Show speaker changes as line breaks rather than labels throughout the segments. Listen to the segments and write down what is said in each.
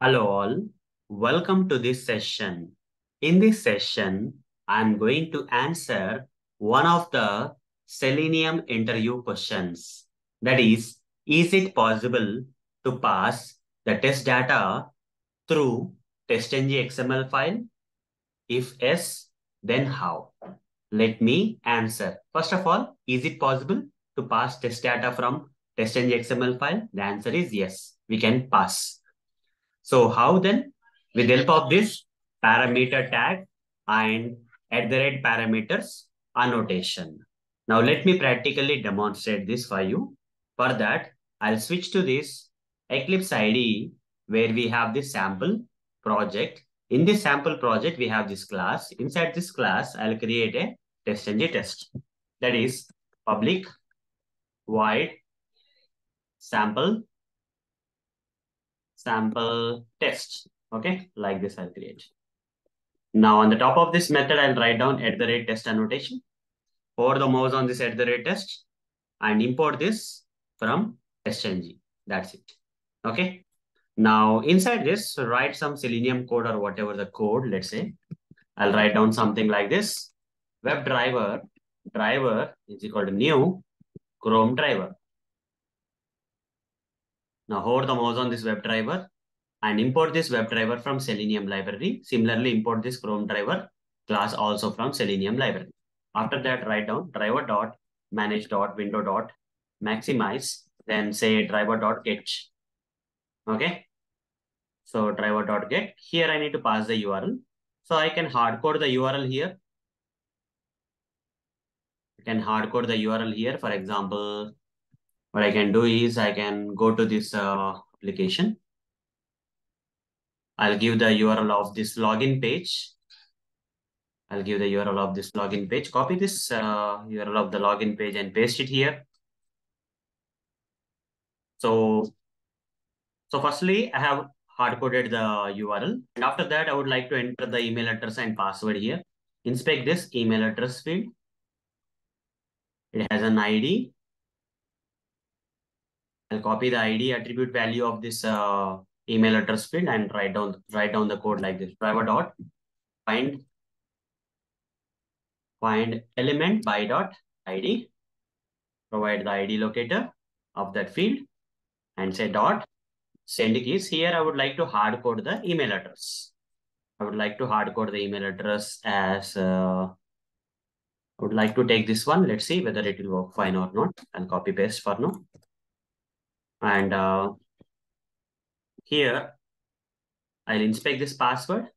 Hello all, welcome to this session. In this session, I'm going to answer one of the Selenium interview questions. That is, is it possible to pass the test data through TestNG XML file? If yes, then how? Let me answer. First of all, is it possible to pass test data from TestNG XML file? The answer is yes, we can pass. So how then? With the help of this parameter tag and at the right parameters annotation. Now let me practically demonstrate this for you. For that, I'll switch to this Eclipse IDE where we have this sample project. In this sample project, we have this class. Inside this class, I'll create a TestNG test. That is public void sample sample test. Okay, like this I'll create. Now on the top of this method, I'll write down at the rate test annotation. Hover the mouse on this at the rate test and import this from TestNG. That's it. Okay. Now inside this, write some Selenium code or whatever the code, let's say. I'll write down something like this. WebDriver driver is equal to new Chrome driver. Now hover the mouse on this WebDriver and import this WebDriver from Selenium library. Similarly, import this Chrome driver class also from Selenium library. After that, write down driver dot manage dot window dot maximize, then say driver dot get. Okay. So driver dot get. Here I need to pass the URL. So I can hardcode the URL here. I can hardcode the URL here. For example, what I can do is I can go to this uh, application. I'll give the URL of this login page. I'll give the URL of this login page. Copy this uh, URL of the login page and paste it here. So, so firstly, I have hard-coded the URL. And after that, I would like to enter the email address and password here. Inspect this email address field. It has an ID I'll copy the ID attribute value of this uh, email address field and write down write down the code like this. Driver dot find find element by dot ID. Provide the ID locator of that field and say dot send keys. Here I would like to hard code the email address. I would like to hard code the email address as uh, I would like to take this one. Let's see whether it will work fine or not. I'll copy paste for now. And uh, here, I'll inspect this password.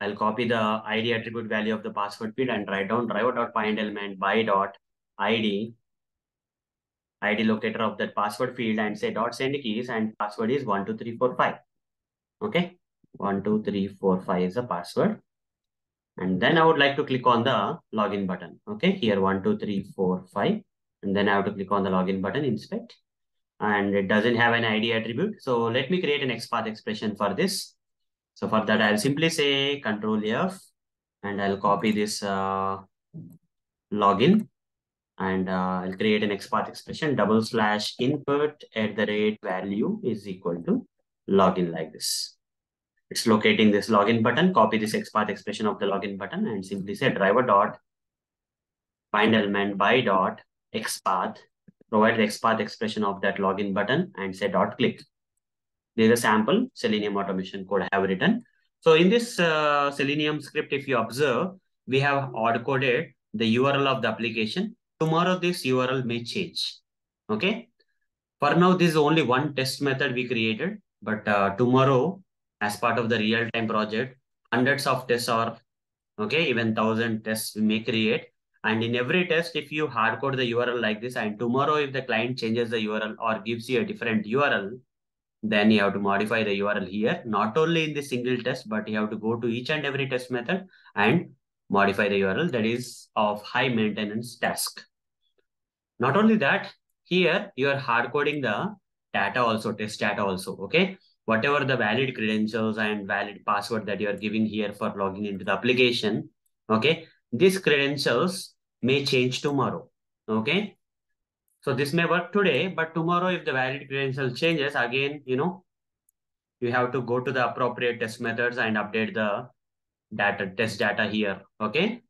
I'll copy the ID attribute value of the password field and write down driver.find element by dot ID, ID locator of that password field and say dot send keys and password is 12345. Okay, 12345 is the password. And then I would like to click on the login button. Okay, here 12345 and then I have to click on the login button, inspect, and it doesn't have an ID attribute. So let me create an XPath expression for this. So for that, I'll simply say control F and I'll copy this uh, login and uh, I'll create an XPath expression double slash input at the rate value is equal to login like this. It's locating this login button, copy this XPath expression of the login button and simply say driver dot find element by dot XPath, provide the XPath expression of that login button and say dot click. This is a sample Selenium automation code I have written. So in this uh, Selenium script, if you observe, we have hard coded the URL of the application. Tomorrow, this URL may change. Okay. For now, this is only one test method we created. But uh, tomorrow, as part of the real-time project, hundreds of tests are, okay, even thousand tests we may create. And in every test, if you hardcode the URL like this, and tomorrow if the client changes the URL or gives you a different URL, then you have to modify the URL here, not only in the single test, but you have to go to each and every test method and modify the URL that is of high maintenance task. Not only that, here you are hard coding the data also, test data also, okay? Whatever the valid credentials and valid password that you are giving here for logging into the application, okay? These credentials may change tomorrow. Okay. So this may work today, but tomorrow, if the valid credential changes, again, you know, you have to go to the appropriate test methods and update the data test data here. Okay.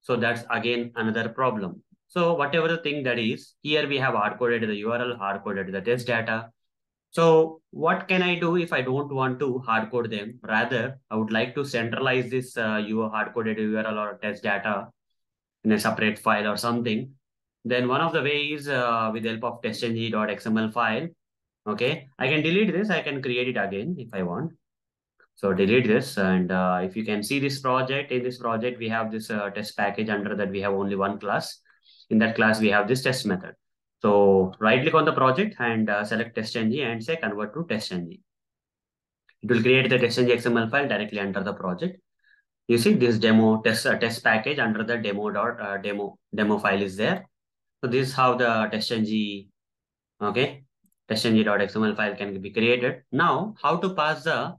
So that's again another problem. So whatever the thing that is, here we have hard coded the URL, hard coded the test data. So what can I do if I don't want to hard code them? Rather, I would like to centralize this uh, your hard coded URL or test data in a separate file or something. Then one of the ways uh, with the help of testng.xml file, okay, I can delete this. I can create it again if I want. So delete this. And uh, if you can see this project, in this project, we have this uh, test package under that we have only one class. In that class, we have this test method. So right click on the project and uh, select testng and say convert to testng. It will create the testng XML file directly under the project. You see this demo test uh, test package under the demo dot uh, demo demo file is there. So this is how the testng okay testng.xml file can be created. Now how to pass the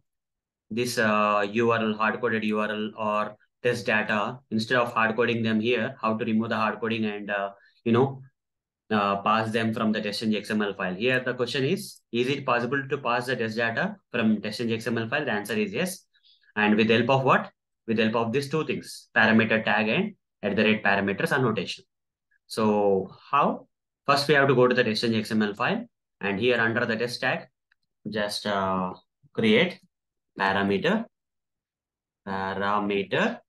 this uh, URL, hard-coded URL or test data, instead of hard-coding them here, how to remove the hard-coding and, uh, you know, uh, pass them from the testng XML file. Here, the question is, is it possible to pass the test data from testng XML file? The answer is yes. And with the help of what? With the help of these two things, parameter tag and at the rate parameters annotation. So how? First, we have to go to the testng XML file and here under the test tag, just uh, create parameter, parameter,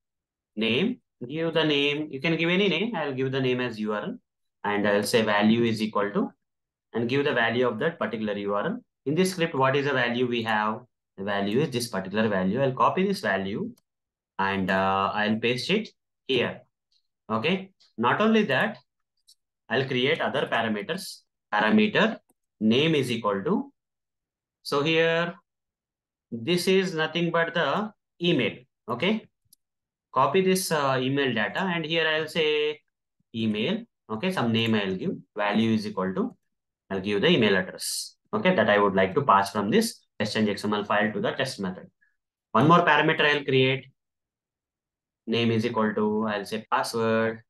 name, give the name, you can give any name, I'll give the name as URL and I'll say value is equal to and give the value of that particular URL. In this script, what is the value we have? The value is this particular value. I'll copy this value and uh, I'll paste it here. Okay. Not only that, I'll create other parameters. Parameter name is equal to. So here this is nothing but the email. Okay. Copy this uh, email data and here I'll say email. Okay. Some name I'll give. Value is equal to. I'll give the email address. Okay. That I would like to pass from this testng XML file to the test method. One more parameter I'll create. Name is equal to, I'll say password.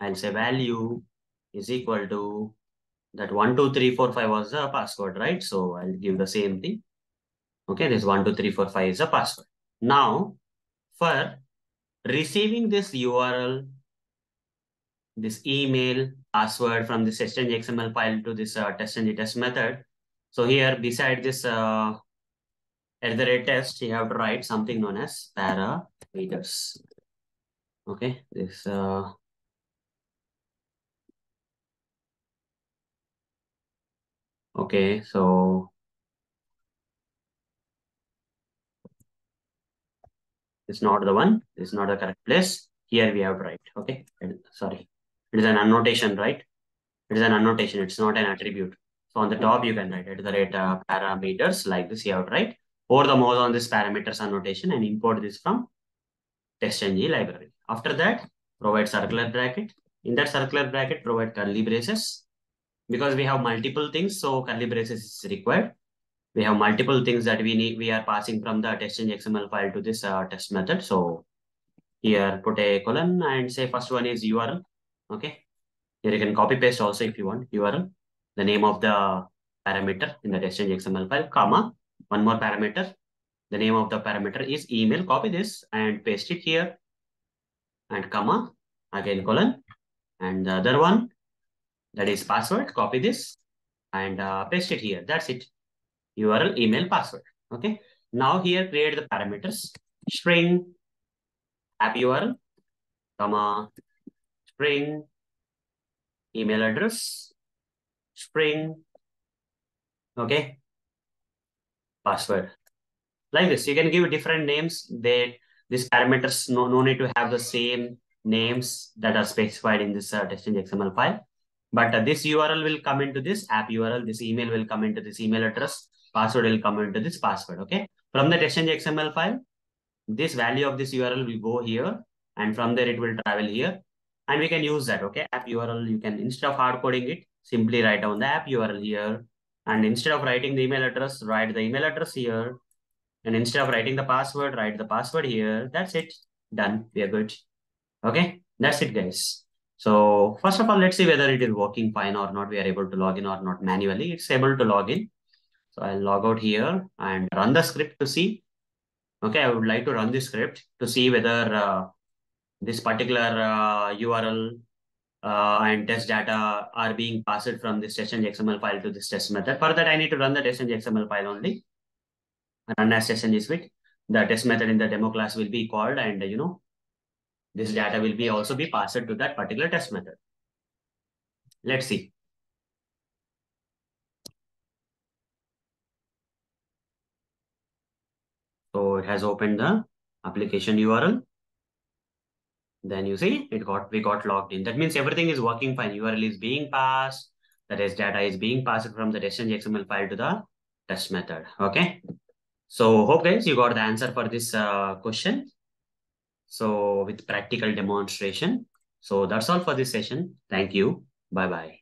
I'll say value is equal to that one, two, three, four, five was the password, right? So I'll give the same thing. Okay, this one, two, three, four, five is a password. Now, for receiving this URL, this email, password from this testng XML file to this uh, testng test method. So here, beside this uh, at the rate test, you have to write something known as parameters. Okay, this uh, okay, so it's not the one, it's not the correct place. Here we have to write. Okay, sorry, it is an annotation, right? It is an annotation, it's not an attribute. So on the top, you can write at the rate uh, parameters like this, you have to write. Over the mouse on this parameters annotation and import this from testng library. After that, provide circular bracket. In that circular bracket, provide curly braces. Because we have multiple things, so curly braces is required. We have multiple things that we need. We are passing from the testng XML file to this uh, test method. So here, put a colon and say first one is URL. Okay. Here you can copy paste also if you want URL, the name of the parameter in the testng XML file, comma, one more parameter. The name of the parameter is email. Copy this and paste it here and comma, again colon. And the other one, that is password. Copy this and uh, paste it here. That's it. URL, email, password. Okay. Now here create the parameters. String, app URL, comma, string, email address, string, okay, password. Like this, you can give different names. They these parameters no, no need to have the same names that are specified in this uh, testng XML file. But uh, this URL will come into this app URL. This email will come into this email address. Password will come into this password. Okay. From the testng XML file, this value of this URL will go here. And from there, it will travel here. And we can use that. Okay. App URL, you can, instead of hard coding it, simply write down the app URL here. And instead of writing the email address, write the email address here. And instead of writing the password, write the password here. That's it. Done. We are good. Okay. That's it, guys. So first of all, let's see whether it is working fine or not. We are able to log in or not manually. It's able to log in. So I'll log out here and run the script to see. Okay, I would like to run the script to see whether uh, this particular uh, URL uh, and test data are being passed from this test XML file to this test method. For that, I need to run the test XML file only. Run as test with the test method in the demo class will be called and you know this data will be also be passed to that particular test method. Let's see. So it has opened the application URL. Then you see it got we got logged in. That means everything is working fine. URL is being passed. The test data is being passed from the test XML file to the test method. Okay. So hope guys you got the answer for this uh, question. So with practical demonstration. So that's all for this session. Thank you. Bye bye.